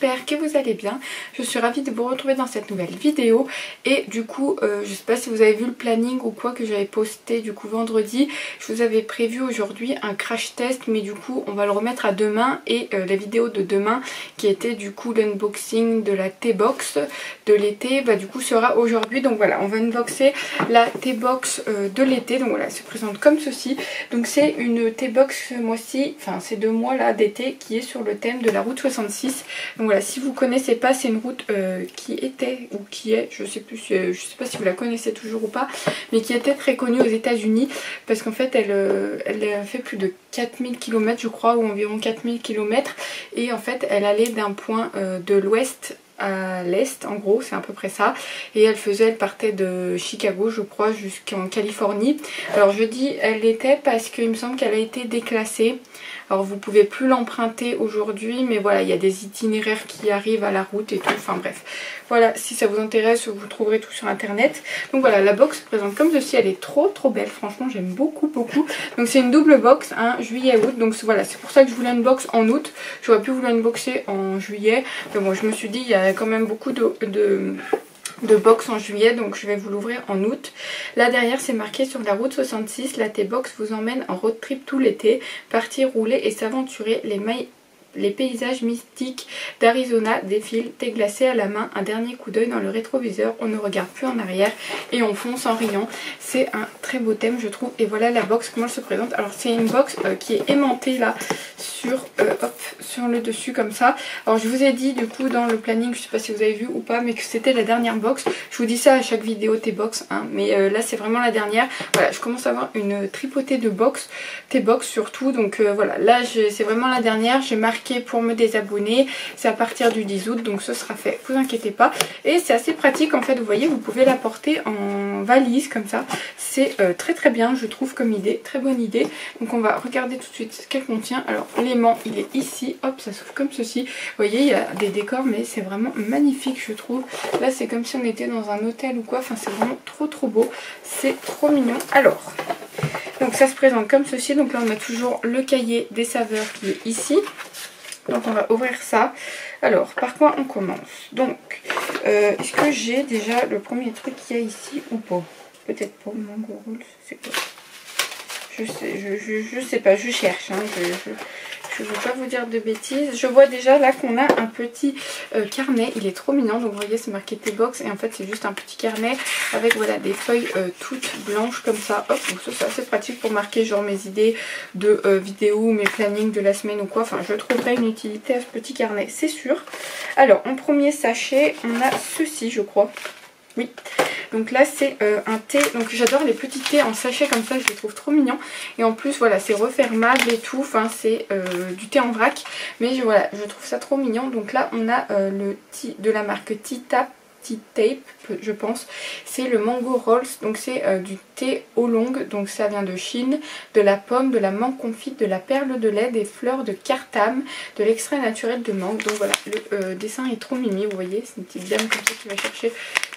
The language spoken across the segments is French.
j'espère que vous allez bien. Je suis ravie de vous retrouver dans cette nouvelle vidéo et du coup euh, je sais pas si vous avez vu le planning ou quoi que j'avais posté du coup vendredi. Je vous avais prévu aujourd'hui un crash test mais du coup on va le remettre à demain et euh, la vidéo de demain qui était du coup l'unboxing de la T-Box de l'été bah du coup sera aujourd'hui. Donc voilà on va unboxer la T-Box euh, de l'été donc voilà elle se présente comme ceci. Donc c'est une T-Box ce mois-ci, enfin ces deux mois là d'été qui est sur le thème de la route 66. Donc voilà, si vous connaissez pas, c'est une route euh, qui était ou qui est, je sais plus, je sais pas si vous la connaissez toujours ou pas, mais qui était très connue aux États-Unis parce qu'en fait elle, euh, fait plus de 4000 km je crois ou environ 4000 km et en fait elle allait d'un point euh, de l'ouest à l'est en gros c'est à peu près ça. Et elle faisait elle partait de Chicago je crois jusqu'en Californie. Alors je dis elle était parce qu'il me semble qu'elle a été déclassée. Alors vous pouvez plus l'emprunter aujourd'hui mais voilà il y a des itinéraires qui arrivent à la route et tout. Enfin bref voilà si ça vous intéresse vous trouverez tout sur internet. Donc voilà la box se présente comme ceci elle est trop trop belle. Franchement j'aime beaucoup beaucoup. Donc c'est une double box hein, juillet août. Donc voilà c'est pour ça que je voulais une box en août. J'aurais pu vous l'unboxer en juillet. Mais bon je me suis dit il y a quand même beaucoup de, de de box en juillet. Donc je vais vous l'ouvrir en août. Là derrière c'est marqué sur la route 66, la T-Box vous emmène en road trip tout l'été, partir rouler et s'aventurer les mailles les paysages mystiques d'Arizona défilent, thé glacé à la main, un dernier coup d'œil dans le rétroviseur, on ne regarde plus en arrière et on fonce en riant. C'est un très beau thème je trouve. Et voilà la box, comment elle se présente. Alors c'est une box euh, qui est aimantée là sur, euh, hop, sur le dessus comme ça. Alors je vous ai dit du coup dans le planning, je sais pas si vous avez vu ou pas, mais que c'était la dernière box. Je vous dis ça à chaque vidéo T-Box, hein, mais euh, là c'est vraiment la dernière. Voilà, je commence à avoir une tripotée de box, T-Box surtout. Donc voilà, là c'est vraiment la dernière. J'ai marqué pour me désabonner. C'est à partir du 10 août, donc ce sera fait, vous inquiétez pas. Et c'est assez pratique en fait, vous voyez, vous pouvez la porter en valise comme ça. C'est euh, très très bien, je trouve, comme idée, très bonne idée. Donc on va regarder tout de suite ce qu'elle contient. Alors l'aimant, il est ici, hop, ça s'ouvre comme ceci. Vous voyez, il y a des décors, mais c'est vraiment magnifique, je trouve. Là, c'est comme si on était dans un hôtel ou quoi. Enfin, c'est vraiment trop trop beau. C'est trop mignon. Alors... Donc ça se présente comme ceci. Donc là on a toujours le cahier des saveurs qui est ici. Donc on va ouvrir ça. Alors, par quoi on commence? Donc, euh, est-ce que j'ai déjà le premier truc qu'il y a ici ou pas? Peut-être pas, mango c'est quoi je sais, je, je, sais pas, je cherche. Hein, je, je ne veux pas vous dire de bêtises. Je vois déjà là qu'on a un petit euh, carnet. Il est trop mignon. Donc vous voyez c'est marqué T-Box. Et en fait c'est juste un petit carnet avec voilà des feuilles euh, toutes blanches comme ça. Hop, donc ça c'est assez pratique pour marquer genre mes idées de euh, vidéos, mes plannings de la semaine ou quoi. Enfin je trouverai une utilité à ce petit carnet, c'est sûr. Alors en premier sachet on a ceci je crois. Oui, donc là c'est euh, un thé, donc j'adore les petits thés en sachet comme ça, je les trouve trop mignons. Et en plus voilà c'est refermable et tout, enfin c'est euh, du thé en vrac. Mais voilà, je trouve ça trop mignon. Donc là on a euh, le thé de la marque T-Tap tape je pense. C'est le mango rolls. Donc c'est du thé au long donc ça vient de Chine. De la pomme de la mangue confite de la perle de lait des fleurs de cartam de l'extrait naturel de mangue. Donc voilà le dessin est trop mimi vous voyez. C'est une petite dame comme ça qui va chercher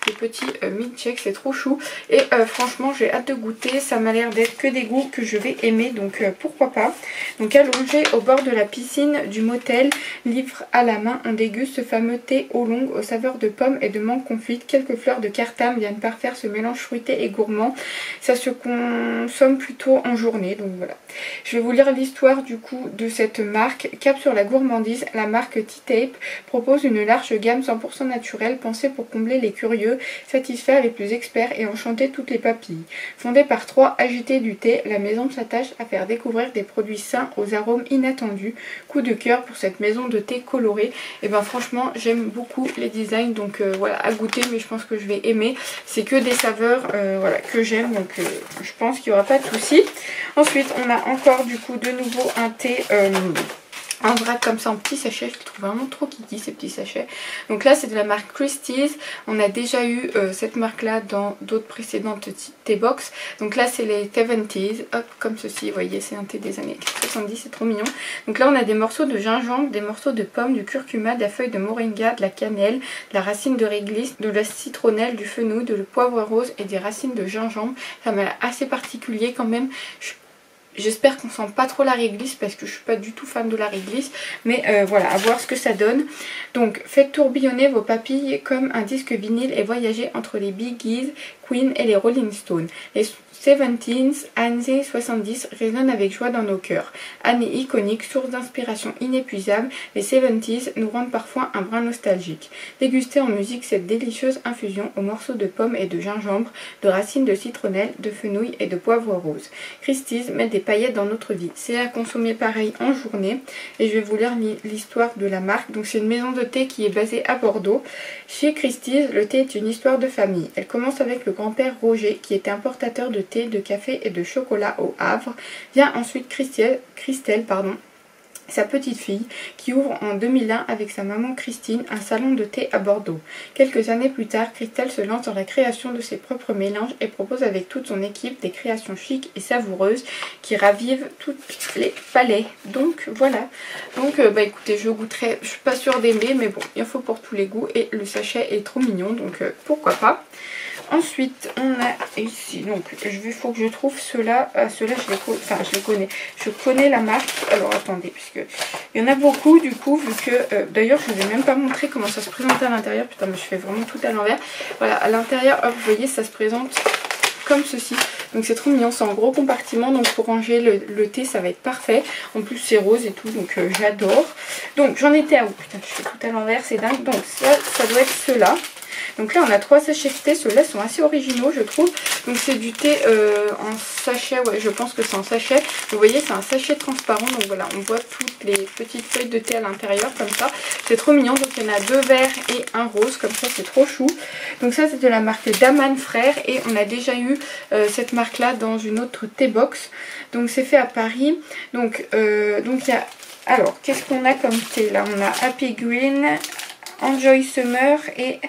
des petits euh, milkshakes, c'est trop chou. Et euh, franchement, j'ai hâte de goûter. Ça m'a l'air d'être que des goûts que je vais aimer, donc euh, pourquoi pas. Donc allongé au bord de la piscine du motel, livre à la main, on déguste ce fameux thé au long aux saveurs de pommes et de mangue confite. Quelques fleurs de cartam viennent parfaire ce mélange fruité et gourmand. Ça se consomme plutôt en journée, donc voilà. Je vais vous lire l'histoire du coup de cette marque. Cap sur la gourmandise, la marque T-Tape propose une large gamme 100% naturelle pensée pour combler les curieux satisfaire les plus experts et enchanter toutes les papilles. Fondée par trois agités du thé, la maison s'attache à faire découvrir des produits sains aux arômes inattendus. Coup de cœur pour cette maison de thé coloré. Et ben franchement j'aime beaucoup les designs donc euh, voilà à goûter mais je pense que je vais aimer. C'est que des saveurs euh, voilà, que j'aime donc euh, je pense qu'il n'y aura pas de souci. Ensuite on a encore du coup de nouveau un thé un vrac comme ça en petit sachet. Je le trouve vraiment trop kiki ces petits sachets. Donc là c'est de la marque Christie's. On a déjà eu euh, cette marque là dans d'autres précédentes T-Box. Donc là c'est les 70s. Hop comme ceci. Vous voyez c'est un thé des années 70. C'est trop mignon. Donc là on a des morceaux de gingembre, des morceaux de pommes, du curcuma, de la feuille de moringa, de la cannelle, de la racine de réglisse, de la citronnelle, du fenouil, de le poivre rose et des racines de gingembre. Ça m'a assez particulier quand même. J'espère qu'on sent pas trop la réglisse parce que je suis pas du tout fan de la réglisse. Mais euh, voilà, à voir ce que ça donne. Donc faites tourbillonner vos papilles comme un disque vinyle et voyagez entre les Biggies, Queen et les Rolling Stones. 70s, années 70 résonnent avec joie dans nos cœurs. Années iconiques, source d'inspiration inépuisable, les 70s nous rendent parfois un brin nostalgique. Dégustez en musique cette délicieuse infusion aux morceaux de pommes et de gingembre, de racines de citronnelle, de fenouil et de poivre rose. Christie's met des paillettes dans notre vie. C'est à consommer pareil en journée. Et je vais vous lire l'histoire de la marque. Donc c'est une maison de thé qui est basée à Bordeaux. Chez Christie's, le thé est une histoire de famille. Elle commence avec le grand-père Roger qui était importateur de thé de café et de chocolat au Havre. Vient ensuite Christelle, pardon, sa petite fille, qui ouvre en 2001 avec sa maman Christine un salon de thé à Bordeaux. Quelques années plus tard, Christelle se lance dans la création de ses propres mélanges et propose avec toute son équipe des créations chics et savoureuses qui ravivent toutes les palais. Donc voilà. Donc euh, bah écoutez, je goûterai, je suis pas sûre d'aimer, mais bon, il faut pour tous les goûts et le sachet est trop mignon, donc euh, pourquoi pas. Ensuite, on a ici, donc il faut que je trouve ceux-là. Euh, ceux-là, je enfin, je les connais. Je connais la marque. Alors, attendez, puisque il y en a beaucoup, du coup, vu que... Euh, d'ailleurs, je ne vais même pas montrer comment ça se présente à l'intérieur. Putain, mais je fais vraiment tout à l'envers. Voilà, à l'intérieur, hop, vous voyez, ça se présente comme ceci. Donc c'est trop mignon, c'est en gros compartiment, donc pour ranger le, thé ça va être parfait. En plus c'est rose et tout, donc euh, j'adore. Donc j'en étais à où? Putain, je fais tout à l'envers, c'est dingue. Donc ça, ça doit être ceux-là. Donc là on a trois sachets de thé, ceux-là sont assez originaux je trouve. Donc c'est du thé euh, en sachet, ouais je pense que c'est en sachet. Vous voyez c'est un sachet transparent, donc voilà on voit toutes les petites feuilles de thé à l'intérieur comme ça. C'est trop mignon, donc il y en a deux verts et un rose, comme ça c'est trop chou. Donc ça c'est de la marque Daman Frères et on a déjà eu euh, cette marque là dans une autre thé box. Donc c'est fait à Paris. Donc euh, donc il y a... Alors qu'est-ce qu'on a comme thé là? On a Happy Green, Enjoy Summer et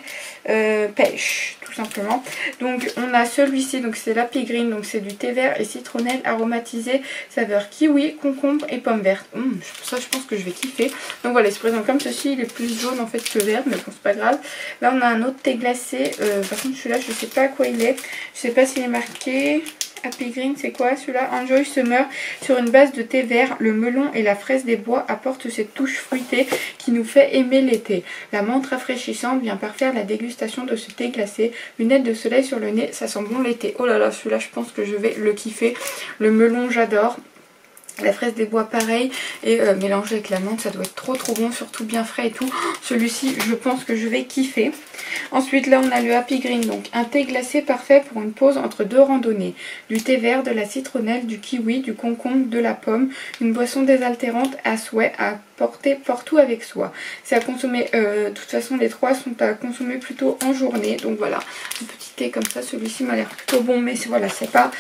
euh, pêche tout simplement. Donc on a celui-ci, donc c'est la Green, donc c'est du thé vert et citronnelle aromatisé, saveur kiwi, concombre et pomme verte. Hum, ça je pense que je vais kiffer. Donc voilà, il se présente comme ceci, il est plus jaune en fait que vert, mais bon c'est pas grave. Là on a un autre thé glacé, euh, par contre celui-là je sais pas à quoi il est, je sais pas s'il est marqué... Happy Green, c'est quoi celui-là? Enjoy Summer. Sur une base de thé vert, le melon et la fraise des bois apportent cette touche fruitée qui nous fait aimer l'été. La menthe rafraîchissante vient parfaire la dégustation de ce thé glacé. Lunettes de soleil sur le nez, ça sent bon l'été. Oh là là, celui-là, je pense que je vais le kiffer. Le melon, j'adore. La fraise des bois pareil et euh, mélangé avec la menthe ça doit être trop trop bon surtout bien frais et tout. Celui-ci je pense que je vais kiffer. Ensuite là on a le Happy Green donc un thé glacé parfait pour une pause entre deux randonnées. Du thé vert, de la citronnelle, du kiwi, du concombre, de la pomme. Une boisson désaltérante à souhait à porter partout avec soi. C'est à consommer, euh, de toute façon les trois sont à consommer plutôt en journée. Donc voilà, un petit thé comme ça, celui-ci m'a l'air plutôt bon mais voilà c'est pas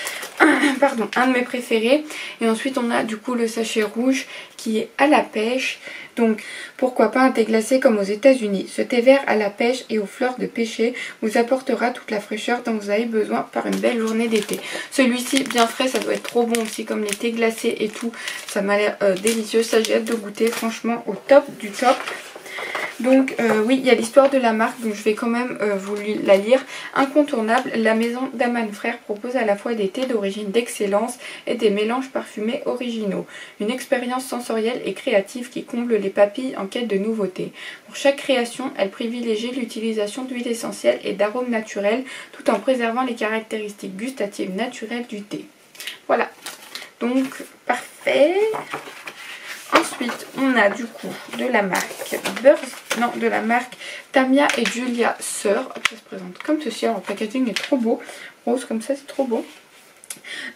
pardon, un de mes préférés. Et ensuite on a du coup le sachet rouge qui est à la pêche. Donc pourquoi pas un thé glacé comme aux états unis Ce thé vert à la pêche et aux fleurs de pêcher vous apportera toute la fraîcheur dont vous avez besoin par une belle journée d'été. Celui-ci bien frais, ça doit être trop bon aussi comme les thés glacés et tout. Ça m'a l'air euh, délicieux, ça j'ai hâte de goûter franchement au top du top. Donc euh, oui, il y a l'histoire de la marque, donc je vais quand même euh, vous la lire. Incontournable, la maison d'Aman Frères propose à la fois des thés d'origine d'excellence et des mélanges parfumés originaux. Une expérience sensorielle et créative qui comble les papilles en quête de nouveautés. Pour chaque création, elle privilégie l'utilisation d'huile essentielle et d'arômes naturels tout en préservant les caractéristiques gustatives naturelles du thé. Voilà, donc parfait. Ensuite, on a du coup de la marque non, de la marque Tamia et Julia Sœur. Ça se présente comme ceci. Alors, le packaging est trop beau. Rose comme ça, c'est trop beau.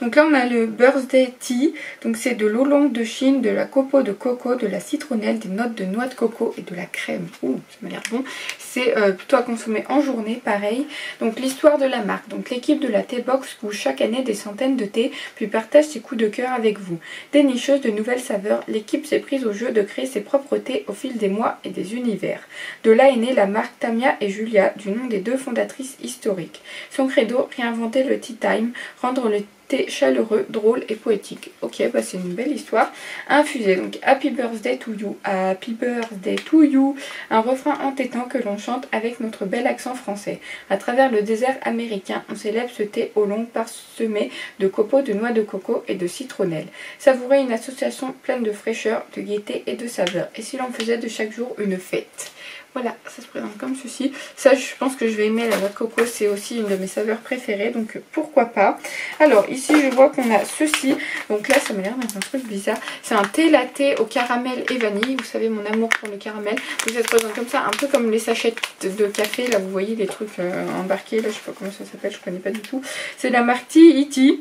Donc là on a le Birthday Tea, donc c'est de l'eau longue de Chine, de la copeaux de coco, de la citronnelle, des notes de noix de coco et de la crème. Ouh, ça m'a l'air bon. C'est euh, plutôt à consommer en journée, pareil. Donc l'histoire de la marque. Donc l'équipe de la T-Box couche chaque année des centaines de thés, puis partage ses coups de cœur avec vous. Dénicheuse de nouvelles saveurs, l'équipe s'est prise au jeu de créer ses propres thés au fil des mois et des univers. De là est née la marque Tamia et Julia, du nom des deux fondatrices historiques. Son credo, réinventer le tea time, rendre le thé chaleureux, drôle et poétique. Ok, bah c'est une belle histoire. Infusé, donc Happy Birthday to you, Happy Birthday to you. Un refrain entêtant que l'on chante avec notre bel accent français. À travers le désert américain, on célèbre ce thé au long parsemé de copeaux de noix de coco et de citronnelle. Savourer une association pleine de fraîcheur, de gaieté et de saveur. Et si l'on faisait de chaque jour une fête? Voilà, ça se présente comme ceci. Ça, je pense que je vais aimer la noix de coco. C'est aussi une de mes saveurs préférées, donc pourquoi pas. Alors, ici, je vois qu'on a ceci. Donc là, ça m'a l'air d'être un truc bizarre. C'est un thé latte au caramel et vanille. Vous savez, mon amour pour le caramel. Donc ça se présente comme ça, un peu comme les sachets de café. Là, vous voyez les trucs euh, embarqués. Là, je sais pas comment ça s'appelle, je connais pas du tout. C'est la marque T.E.T.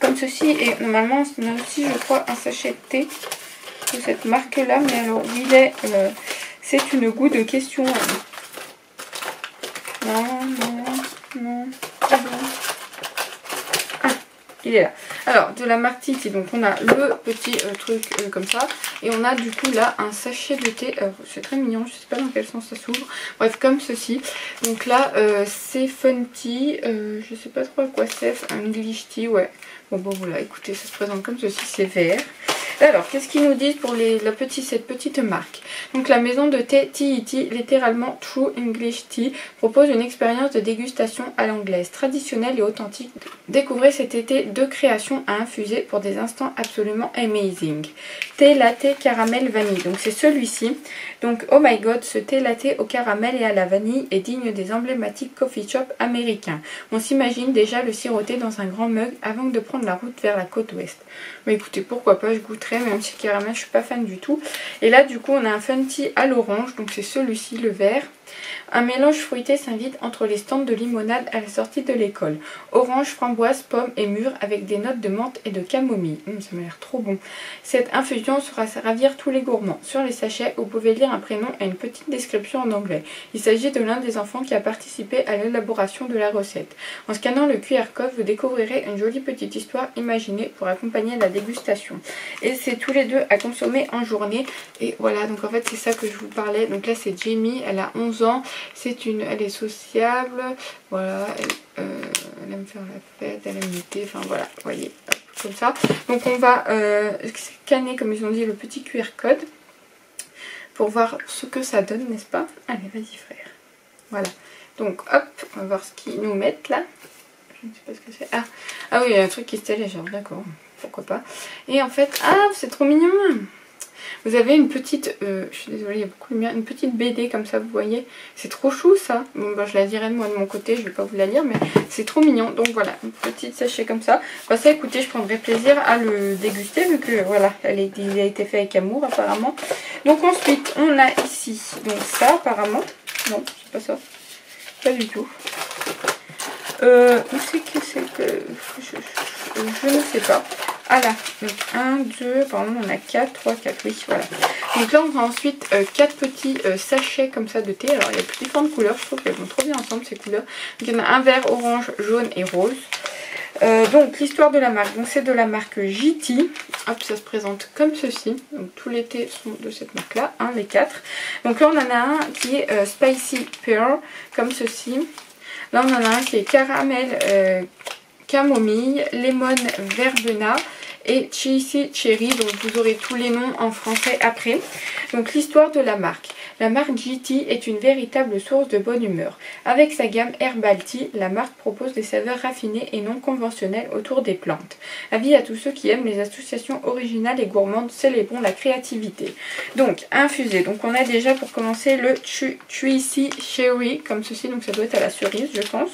Comme ceci. Et normalement, on a aussi, je crois, un sachet de thé de cette marque-là. Mais alors, il est... Euh, c'est une goût de question. Non, non, non. Ah, il est là. Alors, de la marque Titi, donc on a le petit euh, truc euh, comme ça. Et on a du coup là un sachet de thé. C'est très mignon, je sais pas dans quel sens ça s'ouvre. Bref, comme ceci. Donc là, euh, c'est Fun Tea. je sais pas trop à quoi c'est. Un English Tea, ouais. Bon, bon, voilà, écoutez, ça se présente comme ceci, c'est vert. Alors, qu'est-ce qu'ils nous disent pour la petite, cette petite marque? Donc, la maison de thé Tea, littéralement True English Tea, propose une expérience de dégustation à l'anglaise, traditionnelle et authentique. Découvrez cet été deux créations à infuser pour des instants absolument amazing. Thé latte caramel vanille. Donc, c'est celui-ci. Donc, oh my god, ce thé latte au caramel et à la vanille est digne des emblématiques coffee shop américains. On s'imagine déjà le siroter dans un grand mug avant de prendre la route vers la côte ouest. Mais écoutez, pourquoi pas, je goûte même si caramel je suis pas fan du tout. Et là du coup on a un Funty à l'orange, donc c'est celui-ci le vert. Un mélange fruité s'invite entre les stands de limonade à la sortie de l'école. Orange, framboise, pomme et mûre avec des notes de menthe et de camomille. Hum, ça m'a l'air trop bon. Cette infusion sera ravir tous les gourmands. Sur les sachets, vous pouvez lire un prénom et une petite description en anglais. Il s'agit de l'un des enfants qui a participé à l'élaboration de la recette. En scannant le QR code, vous découvrirez une jolie petite histoire imaginée pour accompagner la dégustation. Et c'est tous les deux à consommer en journée. Et voilà, donc en fait c'est ça que je vous parlais. Donc là c'est Jamie, elle a 11 ans. C'est une, elle est sociable, voilà, elle, euh, aime faire la fête, elle aime l'été, enfin voilà, voyez, comme ça. Donc on va euh, scanner, comme ils ont dit, le petit QR code pour voir ce que ça donne, n'est-ce pas? Allez, vas-y frère. Voilà. Donc hop, on va voir ce qu'ils nous mettent là. Je ne sais pas ce que c'est. Ah, ah oui, il y a un truc qui se télécharge, d'accord. Pourquoi pas. Et en fait, ah, c'est trop mignon vous avez une petite, euh, je suis désolée, il y a beaucoup de lumière, une petite BD comme ça, vous voyez. C'est trop chou ça. Bon, bah, je la dirai de moi de mon côté, je vais pas vous la lire, mais c'est trop mignon. Donc voilà, une petite sachet comme ça. Bah, ça, écoutez, je prendrai plaisir à le déguster, vu que voilà, elle a été fait avec amour apparemment. Donc ensuite, on a ici, donc ça apparemment. Non, c'est pas ça. Pas du tout. Euh, où c'est que c'est que... je ne sais pas. Ah là, donc 1, 2, pardon, on a 4, 3, 4, oui, voilà. Donc là, on a ensuite 4 euh, petits euh, sachets comme ça de thé. Alors, il y a différentes couleurs, je trouve qu'elles vont trop bien ensemble, ces couleurs. Donc, il y en a un vert, orange, jaune et rose. Euh, donc, l'histoire de la marque, donc c'est de la marque JT. Hop, ça se présente comme ceci. Donc, tous les thés sont de cette marque-là, hein, les 4. Donc là, on en a un qui est Spicy Pearl, comme ceci. Là, on en a un qui est caramel camomille, lemon verbena et cheesy cherry. Donc vous aurez tous les noms en français après. Donc l'histoire de la marque. La marque GT est une véritable source de bonne humeur. Avec sa gamme Herbal Tea, la marque propose des saveurs raffinées et non conventionnelles autour des plantes. Avis à tous ceux qui aiment les associations originales et gourmandes, célébrons la créativité. Donc, infusé. Donc on a déjà pour commencer le Cheesy Cherry, comme ceci, donc ça doit être à la cerise je pense.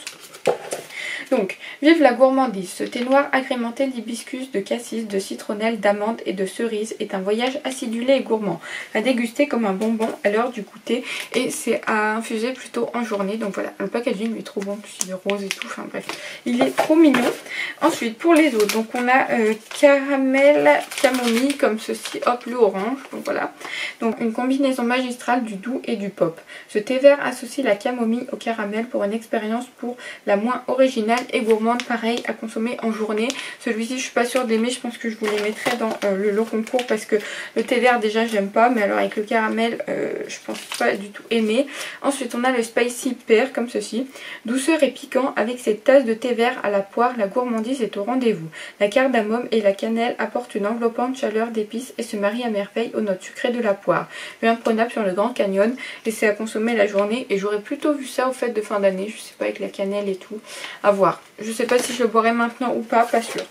Donc, vive la gourmandise. Ce thé noir agrémenté d'hibiscus, de cassis, de citronnelle, d'amande et de cerise est un voyage acidulé et gourmand. À déguster comme un bonbon à l'heure du goûter. Et c'est à infuser plutôt en journée. Donc voilà, le packaging est trop bon. Il est rose et tout. Enfin bref, il est trop mignon. Ensuite, pour les autres, donc on a euh, caramel, camomille comme ceci. Hop, le orange. Donc voilà. Donc une combinaison magistrale du doux et du pop. Ce thé vert associe la camomille au caramel pour une expérience pour la moins originale et gourmande, pareil, à consommer en journée. Celui-ci, je suis pas sûre d'aimer, je pense que je vous les mettrai dans euh, le lot concours parce que le thé vert, déjà, j'aime pas, mais alors avec le caramel, euh, je pense pas du tout aimer. Ensuite, on a le Spicy Pear, comme ceci. Douceur et piquant, avec cette tasse de thé vert à la poire, la gourmandise est au rendez-vous. La cardamome et la cannelle apportent une enveloppante chaleur d'épices et se marient à merveille aux notes sucrées de la poire. Bien prenable sur le Grand Canyon et à consommer la journée et j'aurais plutôt vu ça au fait de fin d'année, je sais pas avec la cannelle et tout, à voir. Je sais pas si je le boirai maintenant ou pas, pas sûr.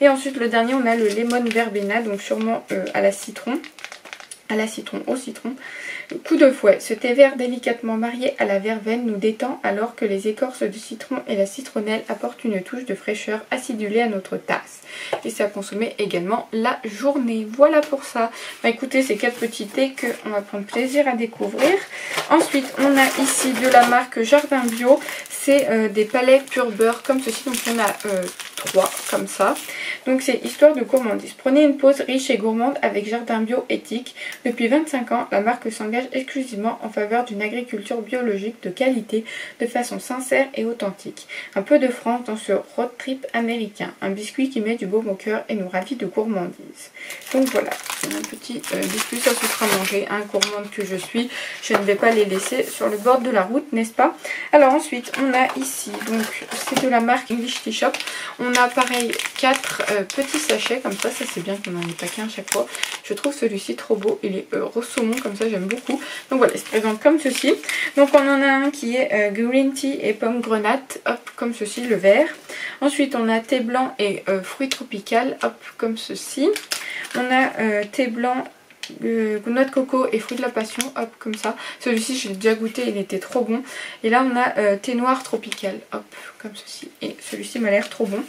Et ensuite le dernier on a le lemon verbena, donc sûrement euh, à la citron, à la citron, au citron. Coup de fouet, ce thé vert délicatement marié à la verveine nous détend alors que les écorces de citron et la citronnelle apportent une touche de fraîcheur acidulée à notre tasse. Et c'est à consommer également la journée. Voilà pour ça. Bah écoutez, ces quatre petits thés qu'on va prendre plaisir à découvrir. Ensuite, on a ici de la marque Jardin Bio. C'est euh, des palais pur beurre comme ceci. Donc en a euh, trois comme ça. Donc c'est histoire de gourmandise. Prenez une pause riche et gourmande avec Jardin Bio éthique. Depuis 25 ans, la marque s'engage exclusivement en faveur d'une agriculture biologique de qualité de façon sincère et authentique. Un peu de France dans ce road trip américain. Un biscuit qui met du baume au cœur et nous ravit de gourmandise. Donc voilà, un petit euh, biscuit, ça se sera mangé, un gourmande que je suis. Je ne vais pas les laisser sur le bord de la route, n'est-ce pas? Alors ensuite, on a ici, donc c'est de la marque English Tea Shop. On a pareil 4 euh, petits sachets comme ça, ça c'est bien qu'on n'en ait pas qu'un à chaque fois. Je trouve celui-ci trop beau, il est euh, rose saumon comme ça, j'aime beaucoup. Donc voilà, il se présente comme ceci. Donc on en a un qui est euh, green tea et pomme grenade, hop, comme ceci, le vert. Ensuite on a thé blanc et fruits tropical, hop, comme ceci. On a thé blanc noix de coco et fruits de la passion, hop, comme ça. Celui-ci, j'ai déjà goûté, il était trop bon. Et là, on a thé noir tropical, hop, comme ceci. Et celui-ci m'a l'air trop bon.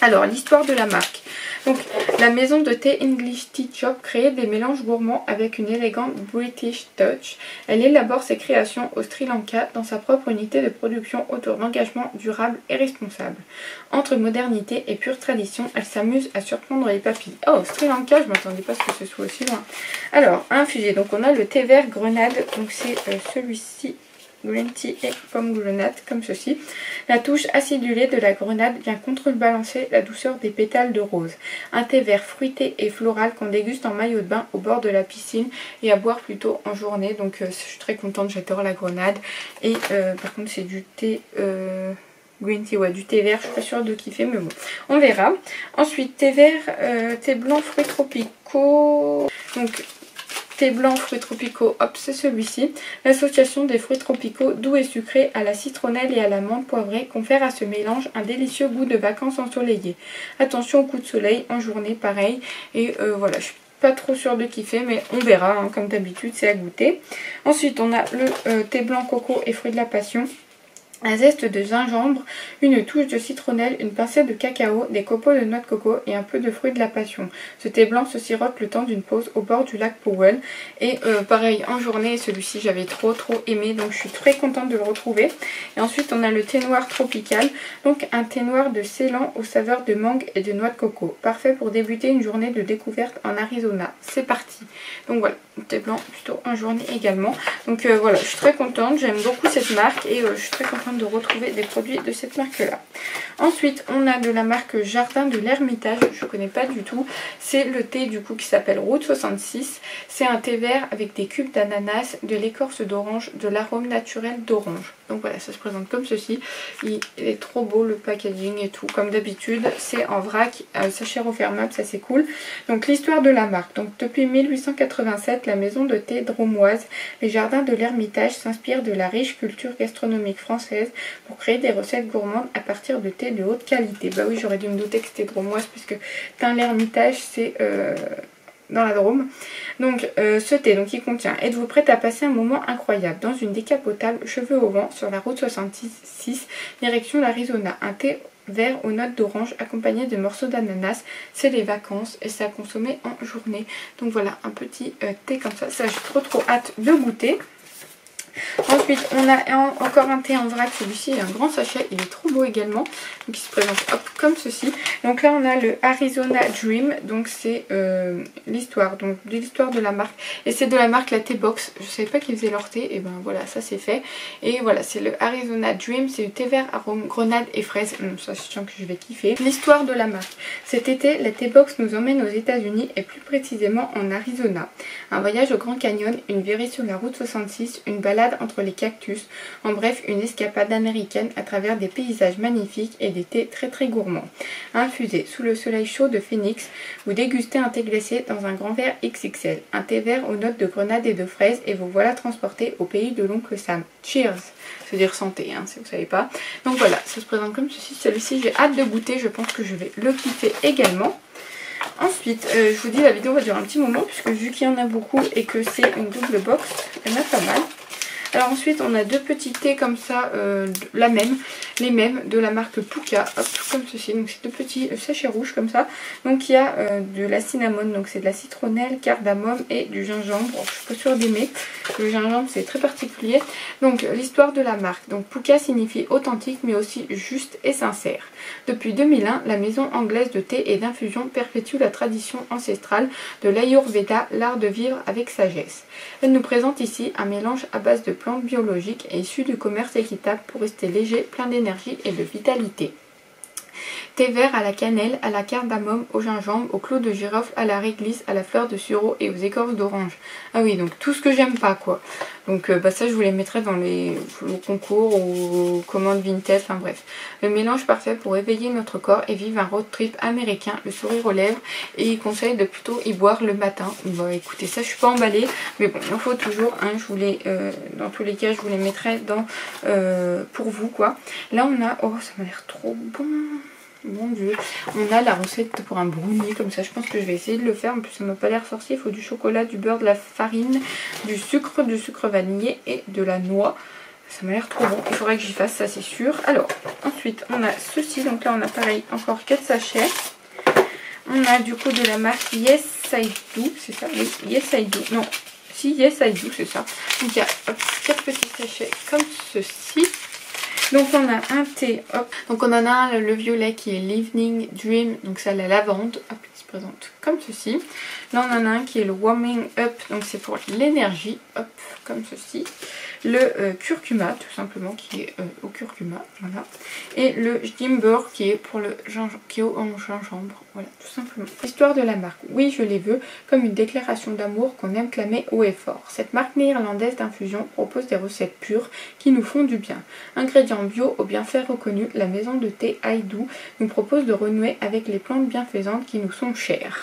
Alors, l'histoire de la marque. Donc, la maison de thé English Tea Shop crée des mélanges gourmands avec une élégante British touch. Elle élabore ses créations au Sri Lanka dans sa propre unité de production autour d'engagement durable et responsable. Entre modernité et pure tradition, elle s'amuse à surprendre les papilles. Oh, Sri Lanka, je m'attendais pas à ce que ce soit aussi loin. Alors, infusé. Donc, on a le thé vert grenade. Donc, c'est euh, celui-ci green tea et pomme grenade comme ceci. La touche acidulée de la grenade vient contrebalancer la douceur des pétales de rose. Un thé vert fruité et floral qu'on déguste en maillot de bain au bord de la piscine et à boire plutôt en journée. Donc euh, je suis très contente, j'adore la grenade. Et euh, par contre c'est du thé... Euh, green tea, ouais, du thé vert, je suis pas sûre de kiffer, mais bon, on verra. Ensuite, thé vert, thé blanc, fruits tropicaux. Donc, blanc fruits tropicaux, hop, c'est celui-ci. L'association des fruits tropicaux doux et sucrés à la citronnelle et à la menthe poivrée confère à ce mélange un délicieux goût de vacances ensoleillées. Attention au coup de soleil en journée, pareil. Et euh, voilà, je suis pas trop sûre de kiffer, mais on verra, hein, comme d'habitude, c'est à goûter. Ensuite, on a le euh, thé blanc coco et fruits de la passion un zeste de gingembre, une touche de citronnelle, une pincée de cacao, des copeaux de noix de coco et un peu de fruits de la passion. Ce thé blanc se sirote le temps d'une pause au bord du lac Powell. Et euh, pareil, en journée, celui-ci j'avais trop trop aimé, donc je suis très contente de le retrouver. Et ensuite on a le thé noir tropical, donc un thé noir de Ceylan aux saveurs de mangue et de noix de coco. Parfait pour débuter une journée de découverte en Arizona. C'est parti Donc voilà, thé blanc plutôt en journée également. Donc euh, voilà, je suis très contente, j'aime beaucoup cette marque et euh, je suis très contente de retrouver des produits de cette marque là. Ensuite on a de la marque Jardin de l'Ermitage, je ne connais pas du tout. C'est le thé du coup qui s'appelle Route 66. C'est un thé vert avec des cubes d'ananas, de l'écorce d'orange, de l'arôme naturel d'orange. Donc voilà ça se présente comme ceci. Il est trop beau le packaging et tout. Comme d'habitude c'est en vrac, euh, sachet refermable, ça c'est cool. Donc l'histoire de la marque. Donc depuis 1887 la maison de thé dromoise, les jardins de l'Ermitage s'inspirent de la riche culture gastronomique française pour créer des recettes gourmandes à partir de thé de haute qualité. Bah oui, j'aurais dû me douter que c'était dromoise puisque teint l'ermitage, c'est euh, dans la Drôme. Donc euh, ce thé, donc il contient Êtes-vous prête à passer un moment incroyable dans une décapotable, cheveux au vent, sur la route 66, direction l'Arizona? Un thé vert aux notes d'orange accompagné de morceaux d'ananas. C'est les vacances et c'est à consommer en journée. Donc voilà, un petit euh, thé comme ça. Ça, j'ai trop trop hâte de goûter. Ensuite, on a encore un thé en vrac. Celui-ci est un grand sachet. Il est trop beau également. Donc, il se présente comme ceci. Donc là, on a le Arizona Dream. Donc, c'est euh, l'histoire. Donc, de l'histoire de la marque. Et c'est de la marque la Tea Box. Je savais pas qu'ils faisaient leur thé. Et ben voilà, ça c'est fait. Et voilà, c'est le Arizona Dream. C'est du thé vert arôme grenade et fraise. Hum, ça, je sens que je vais kiffer. L'histoire de la marque. Cet été, la Tea Box nous emmène aux États-Unis et plus précisément en Arizona. Un voyage au Grand Canyon, une virée sur la route 66, une balade entre les cactus, en bref une escapade américaine à travers des paysages magnifiques et des thés très très gourmands. Infusé sous le soleil chaud de Phoenix, vous dégustez un thé glacé dans un grand verre XXL, un thé vert aux notes de grenade et de fraise et vous voilà transporté au pays de l'oncle Sam. Cheers C'est dire santé, hein, si vous ne savez pas. Donc voilà, ça se présente comme ceci. Celui-ci, j'ai hâte de goûter. Je pense que je vais le kiffer également. Ensuite, euh, je vous dis, la vidéo va durer un petit moment, puisque vu qu'il y en a beaucoup et que c'est une double box, il y en a pas mal. Alors ensuite on a deux petits thés comme ça, euh, la même, les mêmes de la marque Puka, comme ceci. Donc c'est deux petits sachets rouges comme ça. Donc il y a euh, de la cinnamone, donc c'est de la citronnelle, cardamome et du gingembre. je suis pas sûre d'aimer, le gingembre c'est très particulier. Donc l'histoire de la marque, donc Puka signifie authentique mais aussi juste et sincère. Depuis 2001, la maison anglaise de thé et d'infusion perpétue la tradition ancestrale de l'Ayurveda, l'art de vivre avec sagesse. Elle nous présente ici un mélange à base de plantes biologiques et issues du commerce équitable pour rester léger, plein d'énergie et de vitalité. Thé vert à la cannelle, à la cardamome, au gingembre, au clou de girofle, à la réglisse, à la fleur de sureau et aux écorces d'orange. Ah oui, donc tout ce que j'aime pas quoi. Donc euh, bah, ça je vous les mettrai dans les concours ou commandes vintage, enfin bref. Le mélange parfait pour éveiller notre corps et vivre un road trip américain, le sourire aux lèvres. Et il conseille de plutôt y boire le matin. Bah écoutez, ça je suis pas emballée, mais bon, il en faut toujours. Hein, je vous les, euh, dans tous les cas, je vous les mettrai dans euh, pour vous quoi. Là on a, oh ça m'a l'air trop bon. Mon dieu. On a la recette pour un brownie comme ça. Je pense que je vais essayer de le faire. En plus, ça m'a pas l'air sorcier. Il faut du chocolat, du beurre, de la farine, du sucre, du sucre vanillé et de la noix. Ça m'a l'air trop bon. Il faudrait que j'y fasse, ça c'est sûr. Alors, ensuite, on a ceci. Donc là, on a pareil, encore 4 sachets. On a du coup de la marque Yes I Do. C'est ça? Oui, Yes I Do. Non, si Yes I Do, c'est ça. Donc il y a 4 petits sachets comme ceci. Donc on a un thé, hop. Donc on en a le violet qui est l'Evening Dream, donc c'est la lavande, hop, se présente comme ceci. Là on en a un qui est le Warming Up, donc c'est pour l'énergie, hop, comme ceci. Le euh, curcuma tout simplement qui est euh, au curcuma voilà. Et le gimber qui est pour le gingembre qui est gingembre voilà tout simplement. Histoire de la marque. Oui je les veux comme une déclaration d'amour qu'on aime clamer haut et fort. Cette marque néerlandaise d'infusion propose des recettes pures qui nous font du bien. Ingrédients bio au bienfait reconnu la maison de thé Haïdou nous propose de renouer avec les plantes bienfaisantes qui nous sont chères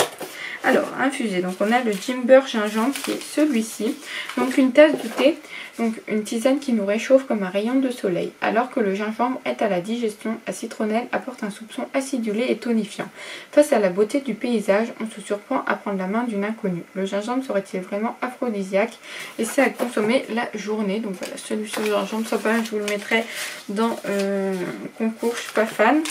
alors, infusé, donc on a le Jimber gingembre qui est celui-ci. Donc une tasse de thé, donc une tisane qui nous réchauffe comme un rayon de soleil. Alors que le gingembre est à la digestion, la citronnelle apporte un soupçon acidulé et tonifiant. Face à la beauté du paysage, on se surprend à prendre la main d'une inconnue. Le gingembre serait-il vraiment aphrodisiaque Et c'est à consommer la journée? Donc voilà, celui-ci le gingembre, ça pas, je vous le mettrai dans euh, concours, je suis pas fan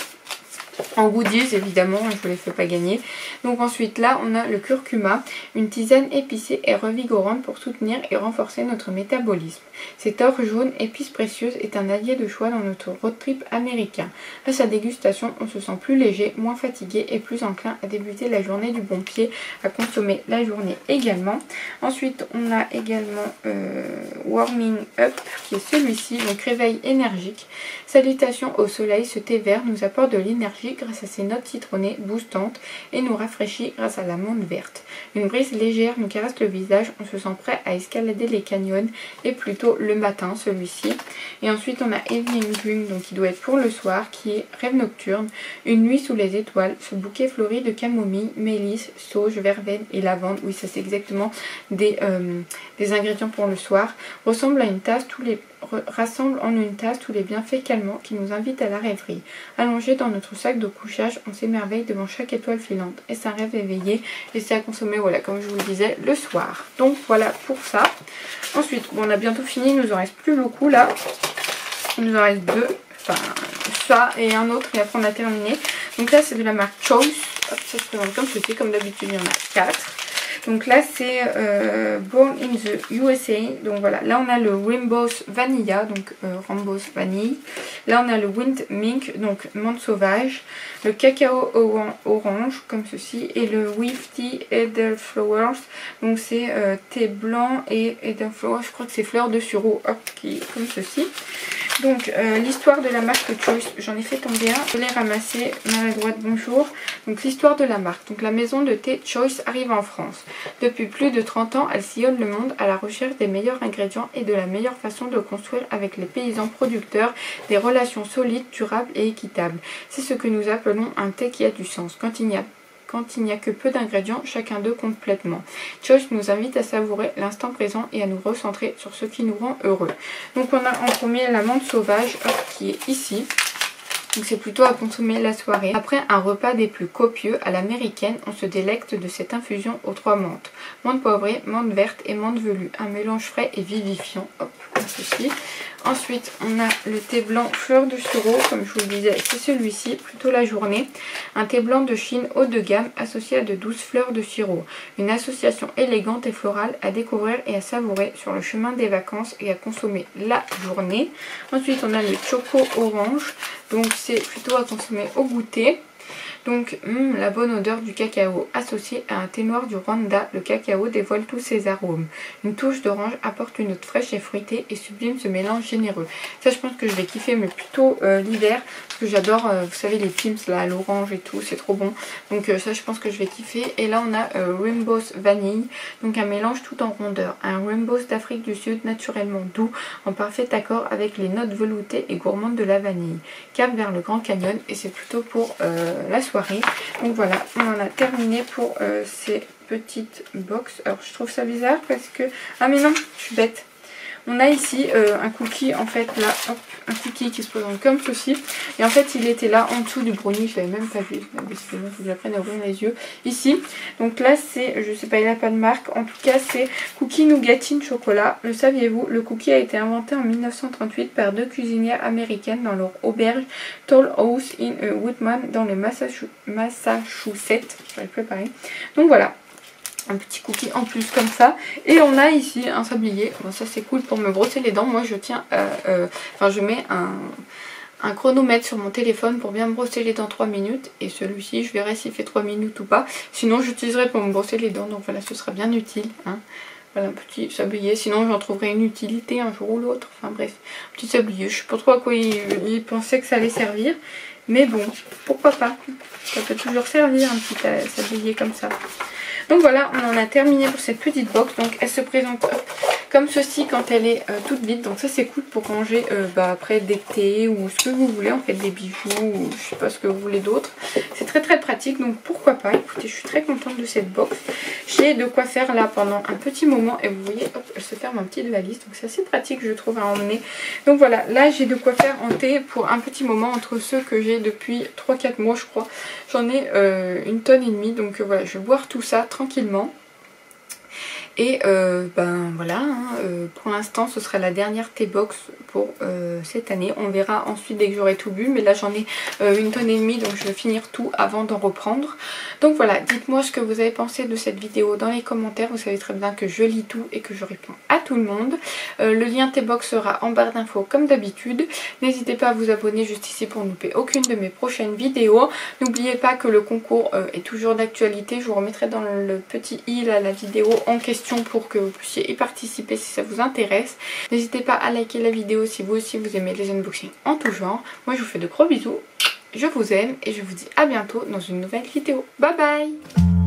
en goodies évidemment, je vous les fais pas gagner. Donc ensuite là on a le curcuma, une tisane épicée et revigorante pour soutenir et renforcer notre métabolisme. Cet or jaune, épice précieuse, est un allié de choix dans notre road trip américain. À sa dégustation, on se sent plus léger, moins fatigué et plus enclin à débuter la journée du bon pied, à consommer la journée également. Ensuite on a également euh, Warming Up qui est celui-ci, donc réveil énergique. Salutations au soleil, ce thé vert nous apporte de l'énergie grâce à ses notes citronnées boostantes et nous rafraîchit grâce à la menthe verte. Une brise légère nous caresse le visage, on se sent prêt à escalader les canyons et plutôt le matin celui-ci. Et ensuite on a Evening Dream, donc qui doit être pour le soir, qui est rêve nocturne, une nuit sous les étoiles, ce bouquet fleuri de camomille, mélisse, sauge, verveine et lavande, oui ça c'est exactement des, euh, des ingrédients pour le soir, ressemble à une tasse tous les rassemble en une tasse tous les bienfaits calmants qui nous invitent à la rêverie. Allongé dans notre sac de couchage, on s'émerveille devant chaque étoile filante. Et c'est rêve éveillé et c'est à consommer, voilà, comme je vous le disais, le soir. Donc voilà pour ça. Ensuite, on a bientôt fini, il nous en reste plus beaucoup là. Il nous en reste deux, enfin ça et un autre et après on a terminé. Donc là c'est de la marque Choice. Hop, ça se présente comme ceci, comme d'habitude il y en a quatre. Donc là c'est euh, Born in the USA. Donc voilà, là on a le Rainbow's Vanilla, donc euh, Rainbow's Vanille. Là on a le Wind Mink, donc menthe sauvage. Le cacao orange, comme ceci. Et le Wifty Flowers donc c'est euh, thé blanc et Flowers, je crois que c'est fleurs de sureau, hop, qui comme ceci. Donc euh, l'histoire de la marque Choice, j'en ai fait tomber un, je l'ai ramassé maladroite bonjour. Donc l'histoire de la marque, donc la maison de thé Choice arrive en France. Depuis plus de 30 ans, elle sillonne le monde à la recherche des meilleurs ingrédients et de la meilleure façon de construire avec les paysans producteurs des relations solides, durables et équitables. C'est ce que nous appelons un thé qui a du sens. Quand il n'y a quand il n'y a que peu d'ingrédients, chacun d'eux complètement. Choice nous invite à savourer l'instant présent et à nous recentrer sur ce qui nous rend heureux. Donc on a en premier la menthe sauvage qui est ici. Donc c'est plutôt à consommer la soirée. Après un repas des plus copieux à l'américaine, on se délecte de cette infusion aux trois menthes. Menthe poivrée, menthe verte et menthe velue. Un mélange frais et vivifiant. Hop, comme ceci. Ensuite, on a le thé blanc fleur de sureau, comme je vous le disais, c'est celui-ci, plutôt la journée. Un thé blanc de Chine haut de gamme associé à de douces fleurs de sirop. Une association élégante et florale à découvrir et à savourer sur le chemin des vacances et à consommer la journée. Ensuite, on a le choco orange, donc c'est plutôt à consommer au goûter. Donc, hmm, la bonne odeur du cacao associée à un thé noir du Rwanda, le cacao dévoile tous ses arômes. Une touche d'orange apporte une note fraîche et fruitée et sublime ce mélange généreux. Ça, je pense que je vais kiffer, mais plutôt euh, l'hiver, parce que j'adore, euh, vous savez, les films là, l'orange et tout, c'est trop bon. Donc euh, ça, je pense que je vais kiffer. Et là, on a Rainbow's Vanille, donc un mélange tout en rondeur. Un Rainbow's d'Afrique du Sud naturellement doux, en parfait accord avec les notes veloutées et gourmandes de la vanille. Cap vers le Grand Canyon, et c'est plutôt pour la soirée donc voilà, on en a terminé pour euh, ces petites box. Alors je trouve ça bizarre parce que... Ah mais non, je suis bête. On a ici euh, un cookie en fait là, un cookie qui se présente comme ceci. Et en fait il était là en dessous du brownie, je l'avais même pas vu. Il faut que j'apprenne à ouvrir les yeux. Ici, donc là c'est, je sais pas, il n'a pas de marque. En tout cas c'est cookie nougatine chocolat. Le saviez-vous Le cookie a été inventé en 1938 par deux cuisinières américaines dans leur auberge Toll House in euh, Woodman dans le Massachusetts. J'arrive plus à parler. Donc voilà, un petit cookie en plus comme ça. Et on a ici un sablier. Bon ça c'est cool pour me brosser les dents. Moi je tiens euh, euh, enfin je mets un, chronomètre sur mon téléphone pour bien me brosser les dents 3 minutes. Et celui-ci je verrai s'il fait 3 minutes ou pas. Sinon j'utiliserai pour me brosser les dents. Donc voilà ce sera bien utile hein. voilà un petit sablier. Sinon j'en trouverai une utilité un jour ou l'autre. Enfin bref petit sablier. Je sais pas trop à quoi il, il pensait que ça allait servir. Mais bon pourquoi pas? Ça peut toujours servir un petit euh, sablier comme ça donc voilà, on en a terminé pour cette petite box. Donc elle se présente comme ceci quand elle est euh, toute vide. Donc ça c'est cool pour ranger euh, bah, après des thés ou ce que vous voulez. En fait des bijoux ou je sais pas ce que vous voulez d'autre. C'est très très pratique. Donc pourquoi pas? Écoutez, je suis très contente de cette box. J'ai de quoi faire là pendant un petit moment. Et vous voyez, hop, elle se ferme en petite valise. Donc c'est assez pratique je trouve à emmener. Donc voilà, là j'ai de quoi faire en thé pour un petit moment entre ceux que j'ai depuis 3-4 mois je crois. J'en ai euh, une tonne et demie. Donc voilà, je vais boire tout ça tranquillement. Et euh, ben voilà, hein, euh, pour l'instant ce sera la dernière T-Box pour euh, cette année. On verra ensuite dès que j'aurai tout bu, mais là j'en ai une tonne et demie donc je vais finir tout avant d'en reprendre. Donc voilà, dites-moi ce que vous avez pensé de cette vidéo dans les commentaires. Vous savez très bien que je lis tout et que je réponds à tout le monde. le lien T-Box sera en barre d'infos comme d'habitude. N'hésitez pas à vous abonner juste ici pour ne louper aucune de mes prochaines vidéos. N'oubliez pas que le concours est toujours d'actualité. Je vous remettrai dans le petit i la vidéo en question pour que vous puissiez y participer si ça vous intéresse. N'hésitez pas à liker la vidéo si vous aussi vous aimez les unboxings en tout genre. Moi je vous fais de gros bisous, je vous aime et je vous dis à bientôt dans une nouvelle vidéo. Bye bye